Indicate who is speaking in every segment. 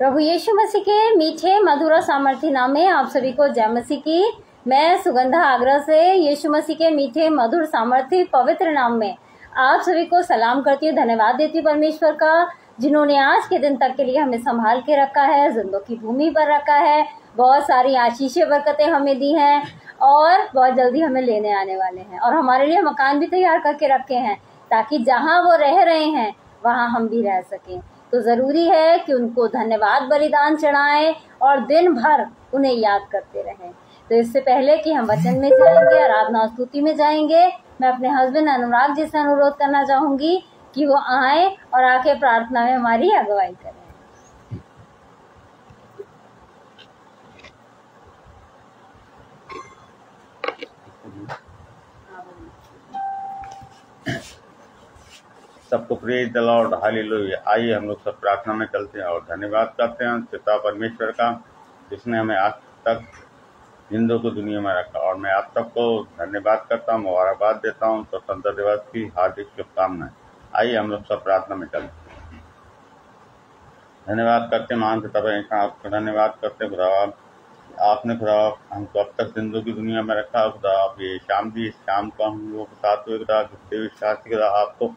Speaker 1: प्रभु यीशु मसीह के मीठे, मधुर सामर्थ्य नाम में आप सभी को जय मसीह की। मैं सुगंधा आगरा से यीशु मसीह के मीठे, मधुर, सामर्थ्य, पवित्र नाम में आप सभी को सलाम करती हूँ, धन्यवाद देती हूँ परमेश्वर का, जिन्होंने आज के दिन तक के लिए हमें संभाल के रखा है, जिंदों की भूमि पर रखा है, बहुत सारी आशीष, बरकतें हमें दी हैं और बहुत जल्दी हमें लेने आने वाले हैं और हमारे लिए मकान भी तैयार करके रखे हैं, ताकि जहाँ वो रह रहे हैं, वहाँ हम भी रह सकें। तो ज़रूरी है कि उनको धन्यवाद बलिदान चढ़ाएँ और दिन भर उन्हें याद करते रहें। तो इससे पहले कि हम वचन में जाएँगे, आराधना स्तुति में जाएँगे, मैं अपने हस्बैंड अनुराग जी से अनुरोध करना चाहूँगी कि वो आए और आके प्रार्थना में हमारी अगुवाई करें।
Speaker 2: सबको प्रेज द लॉर्ड, हालेलुया। आइए हम लोग सब प्रार्थना में चलते हैं और धन्यवाद करते हैं पिता परमेश्वर का, जिसने हमें आज तक हिंदू को, दुनिया में रखा। और मैं आप सबको धन्यवाद करता हूँ, मुबारकबाद देता हूँ स्वतंत्र दिवस की हार्दिक शुभकामनाएँ। आइए हम लोग सब प्रार्थना में चलते धन्यवाद करते मान से तब आपको धन्यवाद करते खुदा, आपने खुदा, हमको अब तक ज़िंदगी की दुनिया में रखा। खुदा, आप ये शाम भी इस शाम को हम लोगों के साथ हुए। खुदा विश्वास खुदा, आपको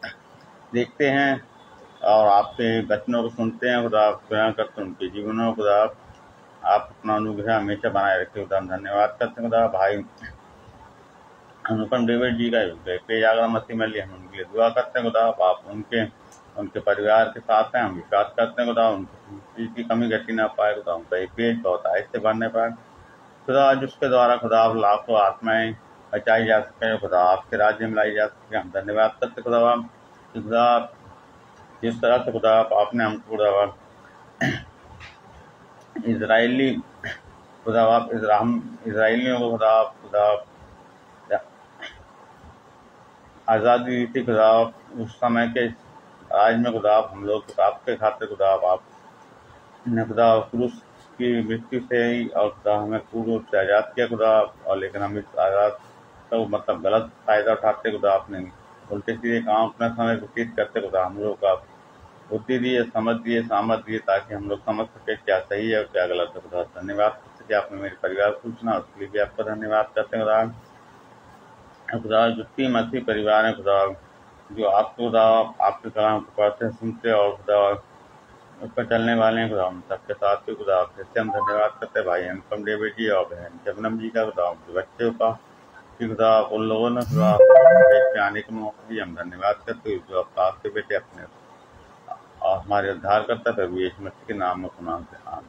Speaker 2: देखते हैं और आपके वचनों को सुनते हैं। खुदा ग्रहण करते हैं उनके जीवनों को। खुदा आप अपना अनुग्रह हमेशा बनाए रखे। खुदा हम धन्यवाद करते हैं। खुदा भाई अनुपम डेविड जी का पेज आगरा मसीह में लिए हम उनके लिए दुआ करते हैं। खुदा आप उनके उनके परिवार के साथ हैं। हम विश्वास करते हैं। खुदा उनकी चीज़ की कमी घटी ना पाए। खुदा उनका एक पेज बहुत आहिस्ते बढ़ने पाए खुदा जिसके द्वारा खुदा लाखों आत्माएँ बचाई जा सके। खुदा आपके राज्य में लाई जा सके। हम धन्यवाद करते खुदा खुदा, जिस तरह से खुदा आपने हमको खुदा इसराइली खुदा आप इसराइलियों को खुदा खुदा आज़ादी दी थी, खुदा उस समय के आज में खुदा हम लोग आपके खाते खुदा आप ने खुदा क्रूस की मृत्यु से ही और खुदा हमें पूर्ण रूप से आज़ाद किया, खुदा और लेकिन हम इस आज़ाद का मतलब गलत फ़ायदा उठाते, खुदा आपने उल्टे सीधे काम अपना समय व्यतीत करते खुदा हम लोग का बुद्धि दिए, समझ दिए, सामर्थ दिए, ताकि हम लोग समझ सके क्या सही है और क्या गलत है। खुदा धन्यवाद। सके आपने मेरे परिवार को पूछना उसके लिए भी आपका धन्यवाद करते हैं खुदा खुदा जितनी मसीह परिवार है खुदा जो आपको खुदा आपके कलाम को पढ़ते हैं, सुनते और खुदा उस पर चलने वाले हैं खुदा सबके साथ भी खुदा फिर से हम धन्यवाद करते हैं, भाई अनुपम डेविड जी और बहन जबनम जी का खुदा बच्चे का कि उन लोगों ने खुदा देश आने का मौका दिया हम धन्यवाद करते हुए जो अब आपके बेटे अपने और हमारे उद्धार करता प्रभु यीशु मसीह के नाम में खुनाम से आम।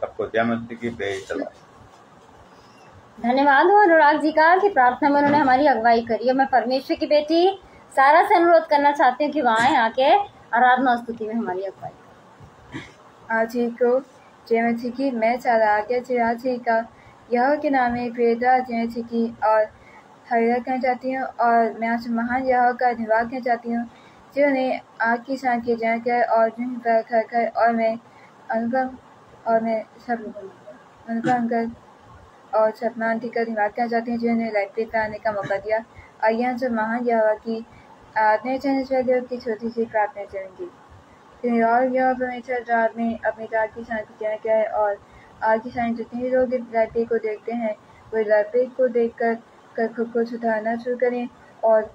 Speaker 2: सबको जय मसीह की प्रेज चला
Speaker 1: धन्यवाद हो अनुराग जी का कि प्रार्थना में उन्होंने हमारी अगुवाई करी। और मैं परमेश्वर की बेटी सारा से अनुरोध करना चाहती हूँ कि वहाँ आए आके आराधना स्तुति में हमारी अगुवाई
Speaker 3: आज ही को जय मसीह की। मैं सारा आगे आज ही का। यह के नाम में प्रेरता जैसे कि और हरिदा कहना चाहती हूँ और मैं आपसे महान यह का धन्यवाद कहना चाहती हूँ, जिन्होंने आग की शान की जान कर और जिन पर खर कर और मैं अनुपम और मैं सब अनुपम कर और सपना आंटी का धन्यवाद करना चाहती हूँ, जिन्होंने लाइब्रेरी पर आने का मौका दिया और यहाँ जो महान यह की चलने से पहले की छोटी सी प्रार्थना चलेंगी और यह परमेश्वर रात में अपनी रात की शांति की क्या है और आज साइंस जितने भी लोग लाइब्रेरी को देखते हैं। वो लाइब्रेरी को देख कर कर खुद को सुधारना शुरू करें और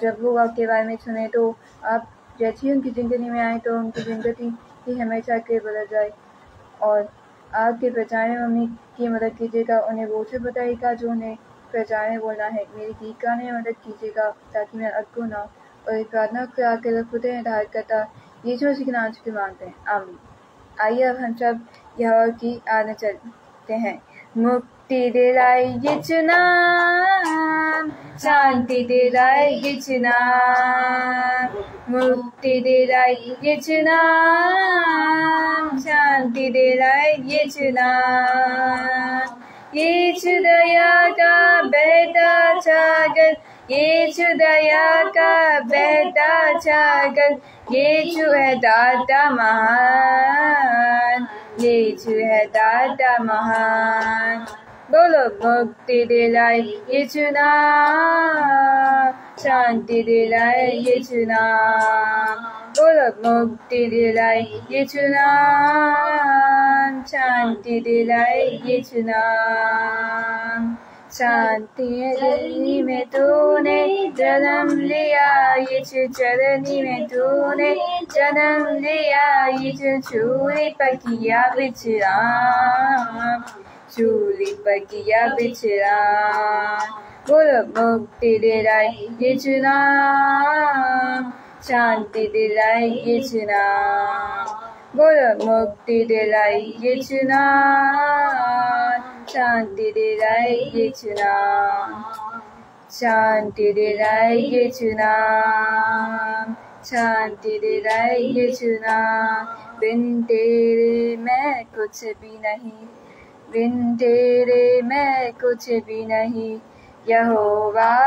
Speaker 3: जब वो आपके बारे में सुने तो आप जैसे ही उनकी ज़िंदगी में आए तो उनकी ज़िंदगी ही हमेशा के बदल जाए। और आपके में मम्मी की मदद कीजिएगा। उन्हें वो से बताइएगा जो उन्हें पहचाने बोलना है। मेरी गीत गाने में मदद कीजिएगा ताकि मैं अटकू ना और एक प्रार्थना को आकर खुद निर्धारित करता, यीशु मसीह के नाम से मांगते हैं। आमीन। आइए अब हम सब यह की आने चलते हैं। मुक्ति दे ये चुना शांति दे ये चुना मुक्ति दे ये चुना शांति दे ये चुना ये दया का बेहता सागर ये दया का बेहता सागर ये है दाता महान। यीशु है दाता महान। बोलो, मुक्ति दिलाए ये चुना शांति दिलाए ये चुना बोलो, मुक्ति दिलाए ये चुना शांति दिलाए ये चुना शांति में तूने जन्म लिया यीशु चरनी में तूने जन्म लिया यीशु चूरी पकिया विचराम चूरी पकिया विचराम बोलो, मुक्ति दिलाए यीशु नाम, शांति दिलाए यीशु नाम। बोलो मुक्ति यीशु नाम शांति दिलाए ये चुना शांति दिलाए ये चुना शांति दिलाए ये चुना बिन तेरे मैं कुछ भी नहीं। बिन तेरे मैं कुछ भी नहीं। यहोवा।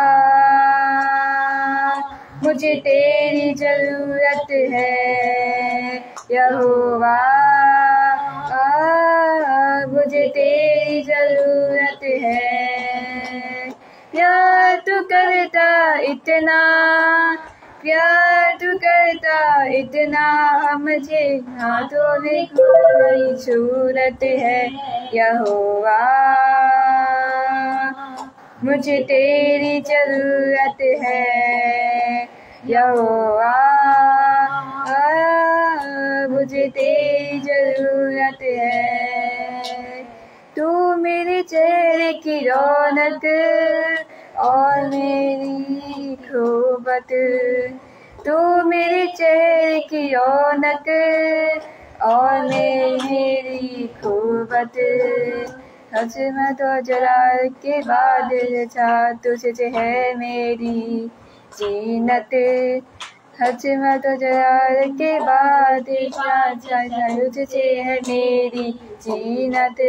Speaker 3: मुझे तेरी ज़रूरत है, यहोवा। मुझे तेरी ज़रूरत है। प्यार तू करता इतना, प्यार तू करता इतना, मुझे हाथों में कोई सूरत है, यहोवा। मुझे तेरी ज़रूरत है। यहोवा, मुझे तेरी ज़रूरत है। तू मेरे चेहरे की रौनक और मेरी खूबत। तू मेरे चेहरे की रौनक और मेरी खूबत। हजम तो जरा के बाद छा, तुझे है मेरी जीनत। हजम तो जरा के बाद तुझे है मेरी जीनत।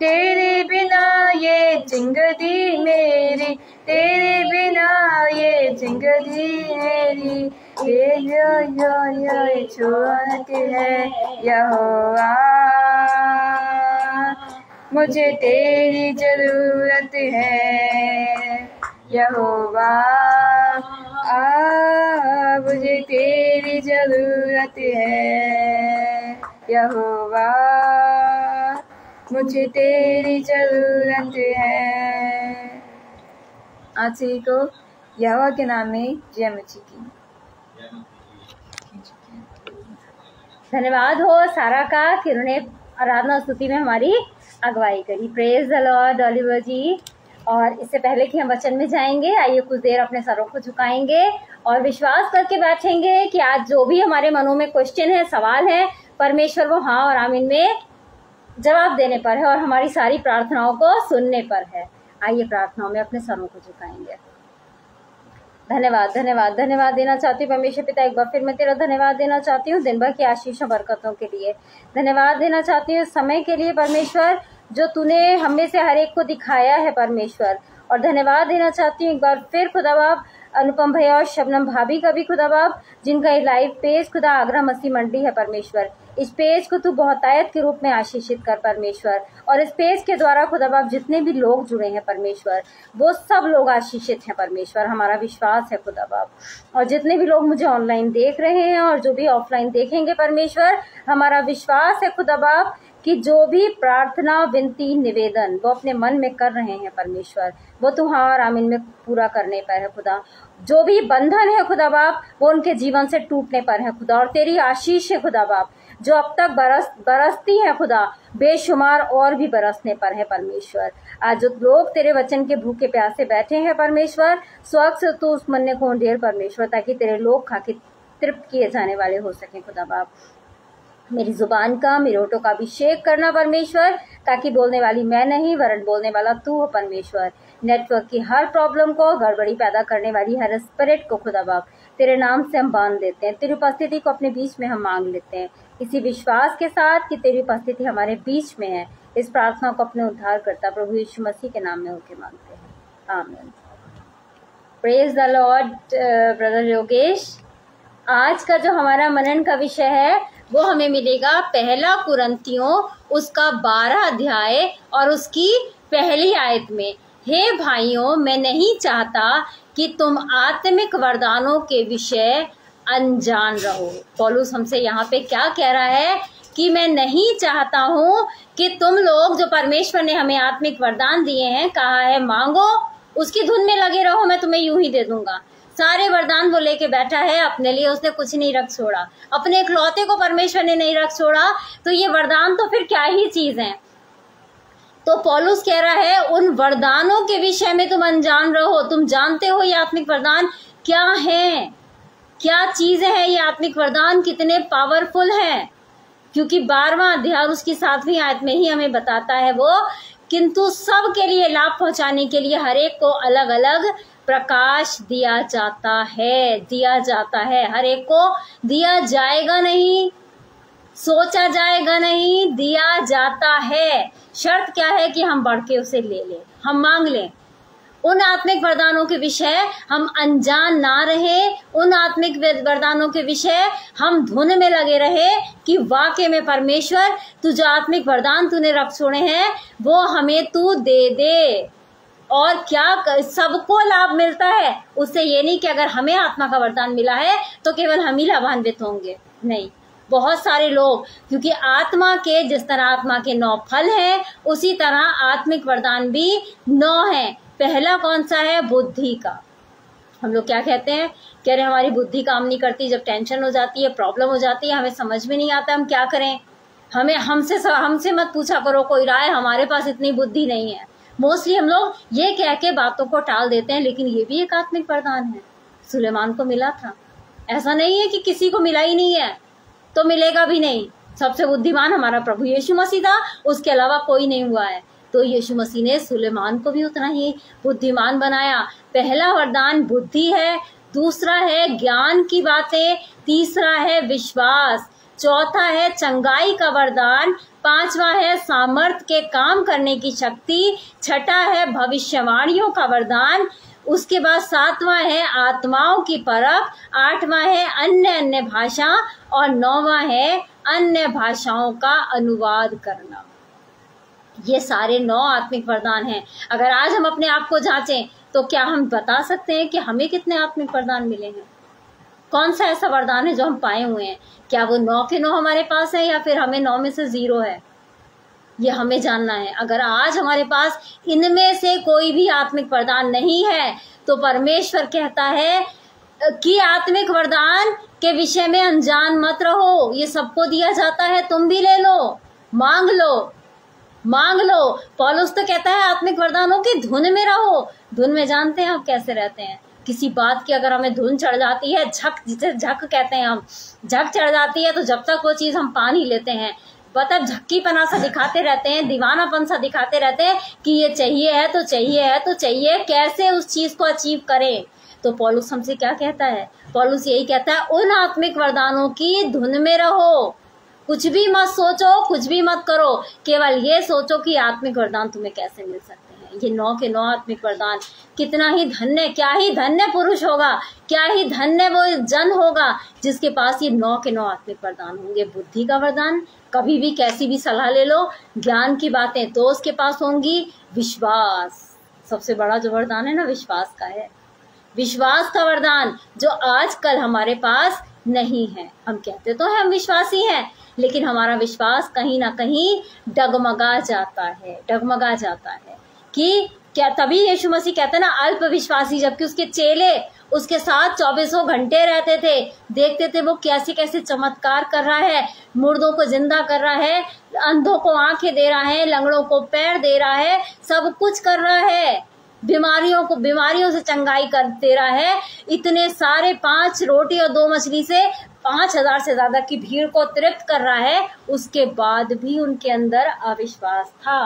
Speaker 3: तेरे बिना ये ज़िंदगी मेरी, तेरे बिना ये ज़िंदगी मेरी। ये यो यो यो छोड़त है यहोवा। मुझे तेरी ज़रूरत है यहोवा। आ मुझे तेरी ज़रूरत है। यहोवा, मुझे तेरी ज़रूरत है। आज को यहोवा के नाम में जय मची की।
Speaker 1: धन्यवाद हो सारा का कि उन्होंने आराधना स्तुति में हमारी अगुवाई करी। Praise the lord Oliver ji. और इससे पहले कि हम वचन में जाएँगे, आइए कुछ देर अपने सरों को झुकाएँगे और विश्वास करके बैठेंगे कि आज जो भी हमारे मनों में क्वेश्चन है, सवाल है, परमेश्वर वो हाँ और आमीन में जवाब देने पर है और हमारी सारी प्रार्थनाओं को सुनने पर है। आइए प्रार्थनाओं में अपने सरों को झुकाएँगे। धन्यवाद धन्यवाद धन्यवाद देना चाहती हूँ परमेश्वर पिता, एक बार फिर मैं तेरा धन्यवाद देना चाहती हूँ दिन भर की आशीष बरकतों के लिए। धन्यवाद देना चाहती हूँ समय के लिए परमेश्वर। जो तूने हमें से हर एक को दिखाया है परमेश्वर। और धन्यवाद देना चाहती हूँ एक बार फिर खुदा बाप अनुपम भैया और शबनम भाभी का भी खुदा बाप जिनका ये लाइव पेज खुदा आगरा मसी मंडी है परमेश्वर। इस पेज को तू बहुतायत के रूप में आशीषित कर परमेश्वर। और इस पेज के द्वारा खुदा बाप जितने भी लोग जुड़े हैं परमेश्वर, वो सब लोग आशीषित हैं परमेश्वर। हमारा विश्वास है खुदा बाप और जितने भी लोग मुझे ऑनलाइन देख रहे हैं और जो भी ऑफलाइन देखेंगे परमेश्वर, हमारा विश्वास है खुदा बाप कि जो भी प्रार्थना, विनती, निवेदन, वो अपने मन में कर रहे हैं परमेश्वर। वो तुहार आमीन में पूरा करने पर है खुदा। जो भी बंधन है खुदा बाप, वो उनके जीवन से टूटने पर है खुदा। और तेरी आशीष है खुदा बाप, जो अब तक बरस, बरसती है खुदा, बेशुमार और भी बरसने पर है परमेश्वर। आज जो लोग तेरे वचन के भूखे प्यासे बैठे हैं परमेश्वर, स्वर्ग से तू उस मन ने को ढेर परमेश्वर, ताकि तेरे लोग खा के तृप्त किए जाने वाले हो सके खुदा बाप। मेरी ज़ुबान का, मेरे ओटो का अभिषेक करना परमेश्वर, ताकि बोलने वाली मैं नहीं, वरन बोलने वाला तू हो परमेश्वर। नेटवर्क की हर प्रॉब्लम को, गड़बड़ी पैदा करने वाली हर स्पिरिट को खुदा बाप। तेरे नाम से हम बाँध देते हैं, तेरी उपस्थिति को अपने बीच में हम मांग लेते हैं। इसी विश्वास के साथ कि तेरी उपस्थिति हमारे बीच में है, इस प्रार्थना को अपने उद्धार करता प्रभु यीशु मसीह के नाम में होके मांगते हैं। आमीन praise the lord brother Yogesh आज का जो हमारा मनन का विषय है वो हमें मिलेगा पहला कुरंतियों, उसका बारह अध्याय और उसकी पहली आयत में। हे भाइयों, मैं नहीं चाहता कि तुम आत्मिक वरदानों के विषय अनजान रहो। पॉलुस हमसे यहाँ पे क्या कह रहा है कि मैं नहीं चाहता हूँ कि तुम लोग जो परमेश्वर ने हमें आत्मिक वरदान दिए हैं, कहा है, मांगो, उसकी धुन में लगे रहो, मैं तुम्हें यूँ ही दे दूँगा। सारे वरदान वो लेके बैठा है अपने लिए, उसने कुछ नहीं रख छोड़ा। अपने इकलौते को परमेश्वर ने नहीं रख छोड़ा तो ये वरदान तो फिर क्या ही चीज़ है? तो पॉलुस कह रहा है, उन वरदानों के विषय में तुम अनजान रहो, तुम जानते हो ये आत्मिक वरदान क्या है? क्या चीज़ें हैं ये आत्मिक वरदान? कितने पावरफुल हैं? क्योंकि बारवा अध्याय उसकी सातवीं आयत में ही हमें बताता है वो, किंतु सब के लिए लाभ पहुँचाने के लिए हर एक को अलग अलग प्रकाश दिया जाता है, दिया जाता है। हर एक को दिया जाएगा नहीं, सोचा जाएगा नहीं, दिया जाता है। शर्त क्या है कि हम बढ़ के उसे ले लें, हम मांग लें। उन आत्मिक वरदानों के विषय हम अनजान ना रहे, उन आत्मिक वरदानों के विषय हम धुन में लगे रहे कि वाकई में परमेश्वर तू जो आत्मिक वरदान तूने रख छोड़े हैं, वो हमें तू दे दे। और क्या सबको लाभ मिलता है? उससे ये नहीं कि अगर हमें आत्मा का वरदान मिला है तो केवल हम ही लाभान्वित होंगे। नहीं। बहुत सारे लोग, क्योंकि आत्मा के, जिस तरह आत्मा के नौ फल हैं, उसी तरह आत्मिक वरदान भी नौ है। पहला कौन सा है? बुद्धि का। हम लोग क्या कहते हैं? कह रहे हमारी बुद्धि काम नहीं करती, जब टेंशन हो जाती है प्रॉब्लम हो जाती है, हमें समझ में नहीं आता, हम क्या करें? हमें, हमसे हमसे मत पूछा करो, कोई राय, हमारे पास इतनी बुद्धि नहीं है। मोस्टली हम लोग ये कह के बातों को टाल देते हैं, लेकिन ये भी एक आत्मिक वरदान है। सुलेमान को मिला था। ऐसा नहीं है कि किसी को मिला ही नहीं है। तो मिलेगा भी नहीं। सबसे बुद्धिमान हमारा प्रभु यीशु मसीह था, उसके अलावा कोई नहीं हुआ है। तो यीशु मसीह ने सुलेमान को भी उतना ही बुद्धिमान बनाया। पहला वरदान बुद्धि है, दूसरा है ज्ञान की बातें, तीसरा है विश्वास। चौथा है चंगाई का वरदान, पांचवा है सामर्थ के काम करने की शक्ति, छठा है भविष्यवाणियों का वरदान, उसके बाद सातवां है आत्माओं की परख, आठवां है अन्य अन्य भाषा और नौवा है अन्य भाषाओं का अनुवाद करना। ये सारे नौ आत्मिक वरदान हैं। अगर आज हम अपने आप को जांचें तो क्या हम बता सकते हैं कि हमें कितने आत्मिक वरदान मिले हैं? कौन सा ऐसा वरदान है जो हम पाए हुए हैं? क्या वो नौ के नौ हमारे पास है या फिर हमें नौ में से ज़ीरो है? ये हमें जानना है। अगर आज हमारे पास इनमें से कोई भी आत्मिक वरदान नहीं है तो परमेश्वर कहता है, कि आत्मिक वरदान के विषय में अनजान मत रहो। ये सबको दिया जाता है, तुम भी ले लो, मांग लो मांग लो। पॉलुस तो कहता है, आत्मिक वरदानों की धुन में रहो। धुन में जानते हैं आप कैसे रहते हैं? किसी बात की अगर हमें धुन चढ़ जाती है, झक, जिसे झक कहते हैं हम, झक चढ़ जाती है तो जब तक वो चीज़ हम पा नहीं लेते हैं। मतलब झक्की पना सा दिखाते रहते हैं, दीवानापन सा दिखाते रहते हैं कि ये चाहिए है तो चाहिए है तो चाहिए, कैसे उस चीज़ को अचीव करें? तो पॉलुस हमसे क्या कहता है? पॉलुस यही कहता है, उन आत्मिक वरदानों की धुन में रहो। कुछ भी मत सोचो, कुछ भी मत करो। केवल ये सोचो कि आत्मिक वरदान तुम्हें कैसे मिल सकते ये नौ के नौ आत्मिक वरदान। कितना ही धन्य, क्या ही धन्य पुरुष होगा, क्या ही धन्य वो जन होगा जिसके पास ये नौ के नौ आत्मिक वरदान होंगे। बुद्धि का वरदान, कभी भी कैसी भी सलाह ले लो, ज्ञान की बातें तो उसके पास होंगी। विश्वास, सबसे बड़ा जो वरदान है ना, विश्वास का है। विश्वास का वरदान जो आजकल हमारे पास नहीं है। हम कहते तो हैं, हम विश्वासी हैं, लेकिन हमारा विश्वास कहीं ना कहीं डगमगा जाता है, डगमगा जाता है। कि क्या तभी यीशु मसीह कहते ना अल्प विश्वासी जबकि उसके चेले उसके साथ चौबीसों घंटे रहते थे। देखते थे वो कैसे कैसे चमत्कार कर रहा है, मुर्दों को ज़िंदा कर रहा है, अंधों को आँखें दे रहा है, लंगड़ों को पैर दे रहा है, सब कुछ कर रहा है। बीमारियों को, बीमारियों से चंगाई कर दे रहा है। इतने सारे पाँच रोटी और दो मछली से पाँच हज़ार से ज़्यादा की भीड़ को तृप्त कर रहा है। उसके बाद भी उनके अंदर अविश्वास था।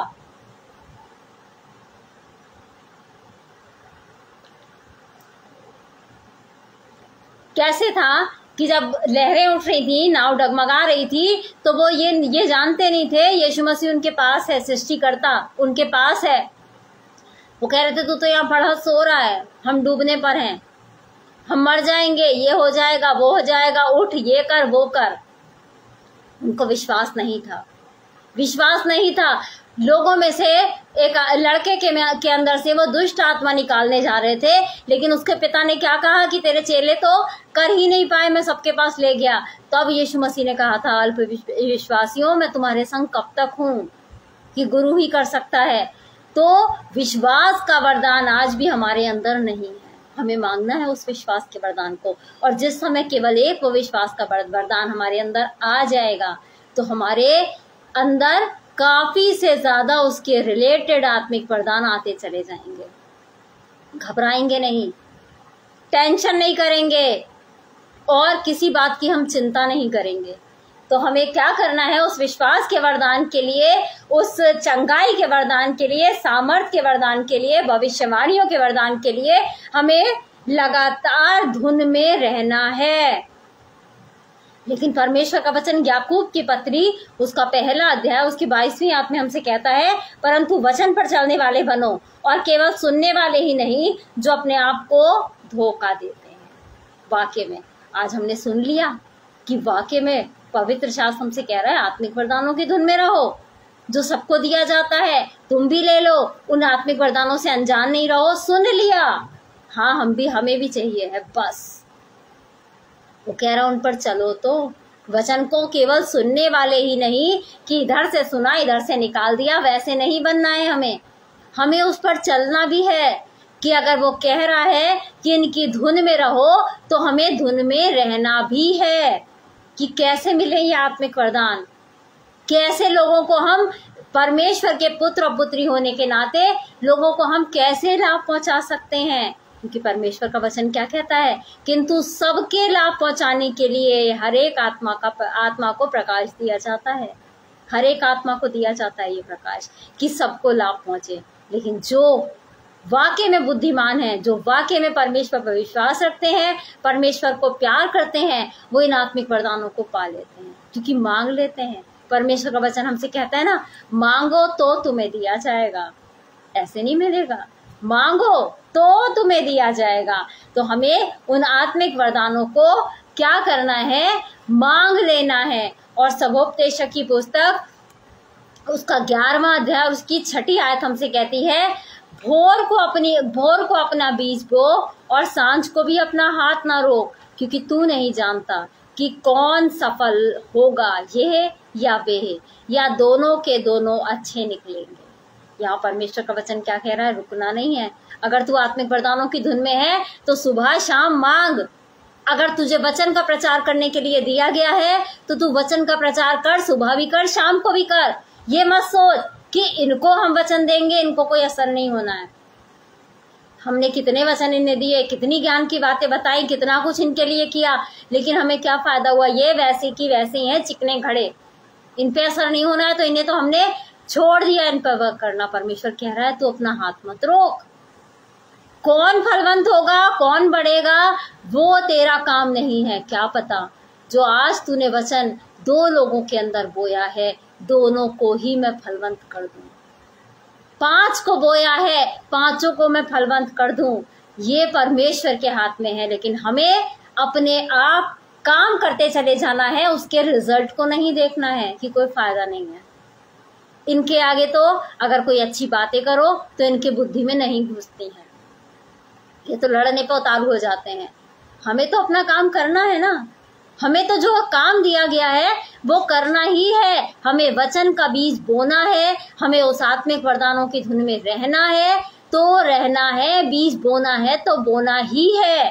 Speaker 1: कैसे था कि जब लहरें उठ रही थी, नाव डगमगा रही थी तो वो ये ये जानते नहीं थे, यीशु मसीह उनके पास है, सृष्टिकर्ता उनके पास है। वो कह रहे थे, तू तो यहाँ पढ़ा, सो रहा है, हम डूबने पर हैं। हम मर जाएँगे, ये हो जाएगा, वो हो जाएगा, उठ, ये कर, वो कर। उनको विश्वास नहीं था। विश्वास नहीं था। लोगों में से एक लड़के के के अंदर से वो दुष्ट आत्मा निकालने जा रहे थे, लेकिन उसके पिता ने क्या कहा कि तेरे चेले तो कर ही नहीं पाए, मैं सबके पास ले गया। तब तो यीशु मसीह ने कहा था, अल्प विश्वासियों, मैं तुम्हारे संग कब तक हूँ कि गुरु ही कर सकता है? तो विश्वास का वरदान आज भी हमारे अंदर नहीं है। हमें मांगना है उस विश्वास के वरदान को। और जिस समय केवल एक वो विश्वास का वरदान हमारे अंदर आ जाएगा तो हमारे अंदर काफ़ी से ज़्यादा उसके रिलेटेड आत्मिक वरदान आते चले जाएँगे। घबराएँगे नहीं। टेंशन नहीं करेंगे। और किसी बात की हम चिंता नहीं करेंगे। तो हमें क्या करना है उस विश्वास के वरदान के लिए, उस चंगाई के वरदान के लिए सामर्थ्य के वरदान के लिए, भविष्यवाणियों के वरदान के लिए हमें लगातार धुन में रहना है। लेकिन परमेश्वर का वचन याकूब की पत्री, उसका पहला अध्याय, उसकी बाईसवीं आत्म हमसे कहता है, परंतु वचन पर चलने वाले बनो और केवल सुनने वाले ही नहीं, जो अपने आप को धोखा देते हैं। वाक्य में, आज हमने सुन लिया कि वाक्य में पवित्र शास्त्र हमसे कह रहा है, आत्मिक वरदानों की धुन में रहो। जो सबको दिया जाता है, तुम भी ले लो। उन आत्मिक वरदानों से अनजान नहीं रहो। सुन लिया। हाँ हम भी, हमें भी चाहिए है, बस। वो कह रहा उन पर चलो तो। वचन को केवल सुनने वाले ही नहीं, कि इधर से सुना, इधर से निकाल दिया, वैसे नहीं बनना है हमें। हमें उस पर चलना भी है कि अगर वो कह रहा है कि इनकी धुन में रहो तो हमें धुन में रहना भी है। कि कैसे मिले ये आत्मिक वरदान? कैसे लोगों को हम परमेश्वर के पुत्र और पुत्री होने के नाते लोगों को हम कैसे लाभ पहुँचा सकते हैं? क्योंकि परमेश्वर का वचन क्या कहता है? किंतु सबके लाभ पहुँचाने के लिए हर एक आत्मा का आत्मा को प्रकाश दिया जाता है। हर एक आत्मा को दिया जाता है ये प्रकाश कि सबको लाभ पहुँचे। लेकिन जो वाक्य में बुद्धिमान है, जो वाक्य में परमेश्वर पर विश्वास रखते हैं, परमेश्वर को प्यार करते हैं, वो इन आत्मिक वरदानों को पा लेते हैं, क्योंकि मांग लेते हैं। परमेश्वर का वचन हमसे कहता है ना, मांगो तो तुम्हें दिया जाएगा, ऐसे नहीं मिलेगा। मांगो तो तुम्हें दिया जाएगा। तो हमें उन आत्मिक वरदानों को क्या करना है? मांग लेना है। और सबोपदेशक की पुस्तक, उसका ग्यारहवा अध्याय, उसकी छठी आयत हमसे कहती है, भोर को अपनी, भोर को अपना बीज बो और साँझ को भी अपना हाथ ना रोक क्योंकि तू नहीं जानता कि कौन सफल होगा, यह या वे, या दोनों के दोनों अच्छे निकलेंगे। यहाँ परमेश्वर का वचन क्या कह रहा है, रुकना नहीं है। अगर तू आत्मिक वरदानों की धुन में है तो सुबह शाम मांग। अगर तुझे वचन का प्रचार करने के लिए दिया गया है तो तू वचन का प्रचार कर, सुबह भी कर, शाम को भी कर। ये मत सोच कि इनको हम वचन देंगे, इनको कोई असर नहीं होना है। हमने कितने वचन इन्हें दिए, कितनी ज्ञान की बातें बताई, कितना कुछ इनके लिए किया, लेकिन हमें क्या फ़ायदा हुआ? ये वैसे की वैसे ही है चिकने खड़े इन पे असर नहीं होना है तो इन्हें तो हमने छोड़ दिया इन पर वर्क करना। परमेश्वर कह रहा है, तू अपना हाथ मत रोक। कौन फलवंत होगा, कौन बढ़ेगा, वो तेरा काम नहीं है, क्या पता? जो आज तूने वचन दो लोगों के अंदर बोया है, दोनों को ही मैं फलवंत कर दूँ। पाँच को बोया है, पाँचों को मैं फलवंत कर दूँ। ये परमेश्वर के हाथ में है, लेकिन हमें अपने आप काम करते चले जाना है, उसके रिज़ल्ट को नहीं देखना है कि कोई फ़ायदा नहीं है। इनके आगे तो अगर कोई अच्छी बातें करो तो इनके बुद्धि में नहीं घुसती है। ये तो लड़ने पर उतारू हो जाते हैं। हमें तो अपना काम करना है ना। हमें तो जो काम दिया गया है, वो करना ही है। हमें वचन का बीज बोना है। हमें उस आत्मिक वरदानों की धुन में रहना है। तो रहना है, बीज बोना है तो बोना ही है।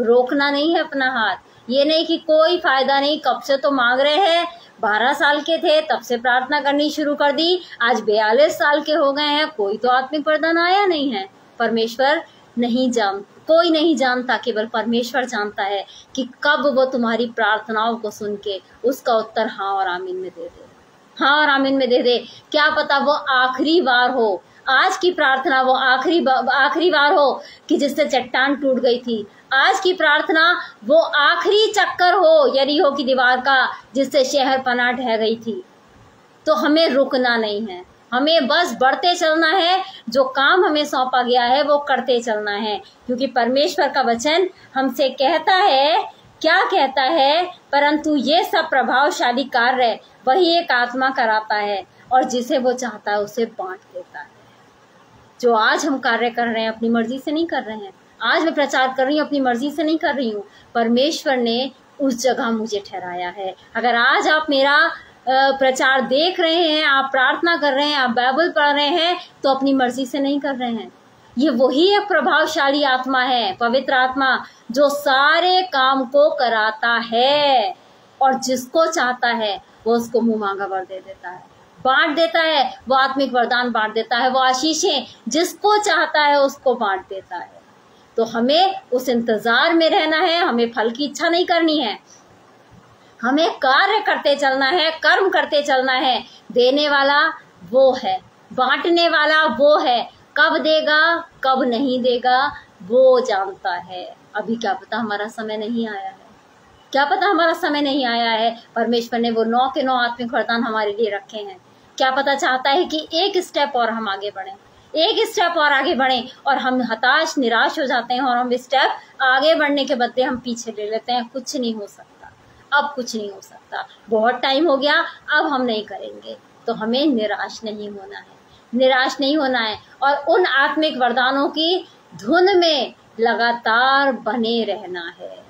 Speaker 1: रोकना नहीं है अपना हाथ। ये नहीं कि कोई फ़ायदा नहीं, कब से तो मांग रहे हैं। बारह साल के थे, तब से प्रार्थना करनी शुरू कर दी। आज बयालीस साल के हो गए हैं, कोई तो आत्मिक वरदान आया नहीं है। परमेश्वर नहीं जान, कोई नहीं जानता, केवल परमेश्वर जानता है कि कब वो तुम्हारी प्रार्थनाओं को सुन के उसका उत्तर हाँ और आमीन में दे दे। हाँ और आमीन में दे दे। क्या पता वो आखिरी बार हो आज की प्रार्थना वो आखिरी आखिरी बार हो कि जिससे चट्टान टूट गई थी। आज की प्रार्थना वो आखिरी चक्कर हो यरीहो की दीवार का, जिससे शहर पना ढह गई थी। तो हमें रुकना नहीं है। हमें बस बढ़ते चलना है। जो काम हमें सौंपा गया है, वो करते चलना है। क्योंकि परमेश्वर का वचन हमसे कहता है, क्या कहता है? परंतु ये सब प्रभावशाली कार्य, वही एक आत्मा कराता है और जिसे वो चाहता है, उसे बांट देता है। जो आज हम कार्य कर रहे हैं, अपनी मर्ज़ी से नहीं कर रहे हैं। आज मैं प्रचार कर रही हूँ, अपनी मर्ज़ी से नहीं कर रही हूँ। परमेश्वर ने उस जगह मुझे ठहराया है। अगर आज आप मेरा प्रचार देख रहे हैं, आप प्रार्थना कर रहे हैं, आप बाइबल पढ़ रहे हैं तो अपनी मर्ज़ी से नहीं कर रहे हैं। ये वही एक प्रभावशाली आत्मा है, पवित्र आत्मा, जो सारे काम को कराता है और जिसको चाहता है, वो उसको मुँह मांगा वर दे देता है। बांट देता है, वो आत्मिक वरदान बांट देता है, वो आशीषें जिसको चाहता है उसको बांट देता है। तो हमें उस इंतज़ार में रहना है, हमें फल की इच्छा नहीं करनी है। हमें कार्य करते चलना है, कर्म करते चलना है। देने वाला वो है, बांटने वाला वो है। कब देगा, कब नहीं देगा, वो जानता है। अभी क्या पता हमारा समय नहीं आया है। क्या पता हमारा समय नहीं आया है। परमेश्वर ने वो नौ के नौ आत्मिक वरदान हमारे लिए रखे हैं। क्या पता चाहता है कि एक स्टेप और हम आगे बढ़े। एक स्टेप और आगे बढ़े और हम हताश, निराश हो जाते हैं और हम स्टेप आगे बढ़ने के बदले हम पीछे ले लेते हैं। कुछ नहीं हो सकता। अब कुछ नहीं हो सकता। बहुत टाइम हो गया, अब हम नहीं करेंगे। तो हमें निराश नहीं होना है। निराश नहीं होना है और उन आत्मिक वरदानों की धुन में लगातार बने रहना है।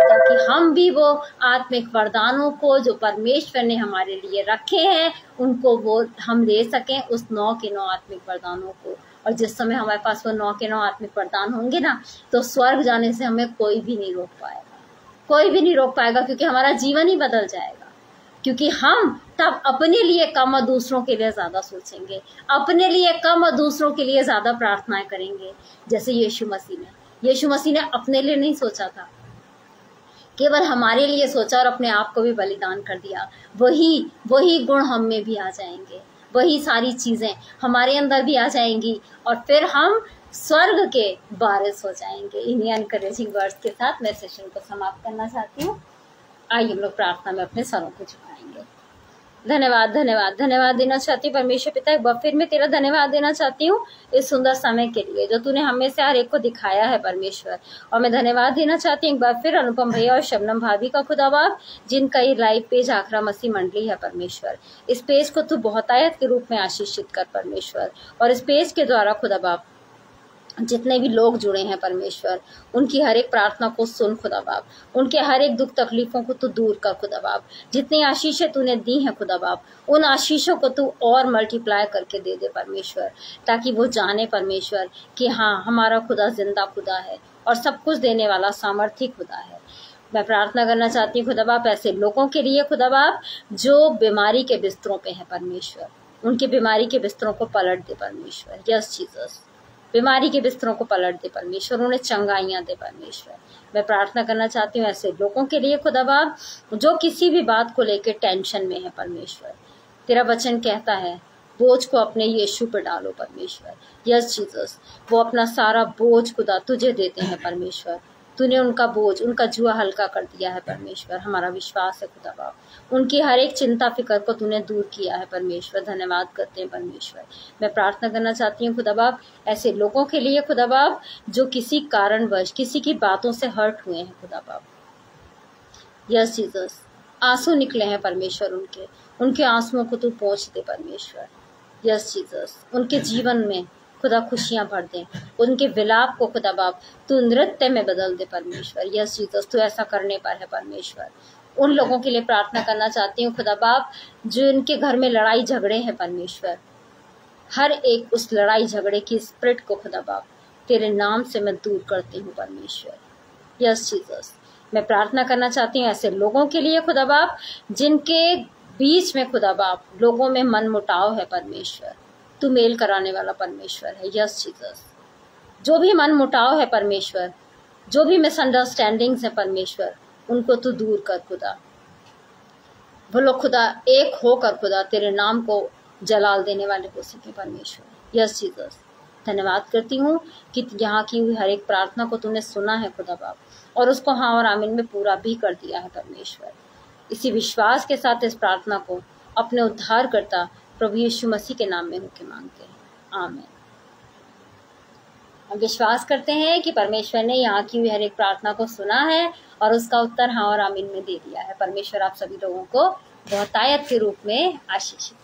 Speaker 1: ताकि हम भी वो आत्मिक वरदानों को जो परमेश्वर ने हमारे लिए रखे हैं, उनको वो हम ले सकें उस नौ के नौ आत्मिक वरदानों को। और जिस समय हमारे पास वो नौ के नौ आत्मिक वरदान होंगे ना तो स्वर्ग जाने से हमें कोई भी नहीं रोक पाएगा। कोई भी नहीं रोक पाएगा, क्योंकि हमारा जीवन ही बदल जाएगा। क्योंकि हम तब अपने लिए कम और दूसरों के लिए ज़्यादा सोचेंगे, अपने लिए कम और दूसरों के लिए ज़्यादा प्रार्थनाएँ करेंगे, जैसे यीशु मसीह ने। यीशु मसीह ने अपने लिए नहीं सोचा था केवल हमारे लिए सोचा और अपने आप को भी बलिदान कर दिया। वही वही गुण हम में भी आ जाएँगे। वही सारी चीज़ें हमारे अंदर भी आ जाएँगी और फिर हम स्वर्ग के बारिश हो जाएँगे। इन्हीं अनकरेजिंग वर्ड्स के साथ मैं सेशन को समाप्त करना चाहती हूँ। आइए हम लोग प्रार्थना में अपने सरों को झुकाएँगे। धन्यवाद धन्यवाद धन्यवाद देना चाहती हूँ। परमेश्वर पिता, एक बार फिर मैं तेरा धन्यवाद देना चाहती हूँ इस सुंदर समय के लिए, जो तूने हमें से हर एक को दिखाया है परमेश्वर। और मैं धन्यवाद देना चाहती हूँ, एक बार फिर अनुपम भैया और शबनम भाभी का खुदाबाब जिनका ये लाइव पेज आखरा मसी मंडली है परमेश्वर। इस पेज को तू बहुत आयत के रूप में आशीषित कर परमेश्वर, और इस पेज के द्वारा खुदाबाब जितने भी लोग जुड़े हैं परमेश्वर, उनकी हर एक प्रार्थना को सुन खुदा बाप उनके हर एक दुख तकलीफों को तू दूर कर खुदा बाप जितनी आशीषें तूने दी हैं खुदा बाप उन आशीषों को तू और मल्टीप्लाई करके दे दे परमेश्वर, ताकि वो जाने परमेश्वर कि हाँ हमारा खुदा ज़िंदा खुदा है और सब कुछ देने वाला सामर्थ्य खुदा है। मैं प्रार्थना करना चाहती हूँ खुदा बाप ऐसे लोगों के लिए खुदा बाप जो बीमारी के बिस्तरों पे है परमेश्वर। उनके बीमारी के बिस्तरों को पलट दे परमेश्वर। यस जीसस बीमारी के बिस्तरों को पलट दे परमेश्वर, उन्हें चंगाइयाँ दे परमेश्वर। मैं प्रार्थना करना चाहती हूँ ऐसे लोगों के लिए खुदाबाब जो किसी भी बात को लेकर टेंशन में है परमेश्वर। तेरा वचन कहता है, बोझ को अपने यीशु पर डालो परमेश्वर। यस जीसस, वो अपना सारा बोझ खुदा तुझे देते हैं परमेश्वर। तूने उनका बोझ, उनका जुआ हल्का कर दिया है परमेश्वर। हमारा विश्वास है खुदा बाप उनकी हर एक चिंता फ़िक्र को तूने दूर किया है परमेश्वर। धन्यवाद करते हैं परमेश्वर। मैं प्रार्थना करना चाहती हूँ, खुदा बाप, ऐसे लोगों के लिए, खुदा बाप, जो किसी कारणवश, किसी की बातों से हर्ट हुए हैं, खुदा बाप। यस जीसस, आँसू निकले हैं परमेश्वर उनके। उनके आंसुओं को तू पहुँच दे परमेश्वर। यस जीसस, उनके जीवन में खुदा खुशियाँ भर दे। उनके विलाप को, खुदा बाप, तू नृत्य में बदल दे परमेश्वर। यस जीसस, तू ऐसा करने पर है परमेश्वर। उन लोगों के लिए प्रार्थना करना चाहती हूँ, खुदा बाप जो इनके घर में लड़ाई झगड़े हैं परमेश्वर। हर एक उस लड़ाई झगड़े की स्प्रिट को खुदा बाप, तेरे नाम से मैं दूर करती हूँ परमेश्वर। यस जीसस मैं प्रार्थना करना चाहती हूँ ऐसे लोगों के लिए, खुदा बाप, जिनके बीच में, खुदा बाप, लोगों में मन मुटाव है परमेश्वर। तू मेल कराने वाला परमेश्वर है। यस जीसस जो भी मन मुटाव है परमेश्वर, जो भी मिसअंडरस्टैंडिंग्स है परमेश्वर उनको तू दूर कर, खुदा। लोग खुदा, एक होकर, खुदा, तेरे नाम को जलाल देने वाले हो सके परमेश्वर। यस जीसस धन्यवाद करती हूँ कि यहाँ की हुई हर एक प्रार्थना को तूने सुना है, खुदा बाप। और उसको हाँ और आमिन में पूरा भी कर दिया है परमेश्वर। इसी विश्वास के साथ इस प्रार्थना को अपने उद्धार करता प्रभु यीशु मसीह के नाम में होके मांगते हैं। आमेन। विश्वास करते हैं कि परमेश्वर ने यहाँ की हर एक प्रार्थना को सुना है और उसका उत्तर हाँ और आमीन में दे दिया है। परमेश्वर आप सभी लोगों को बहुतायत के रूप में आशीषित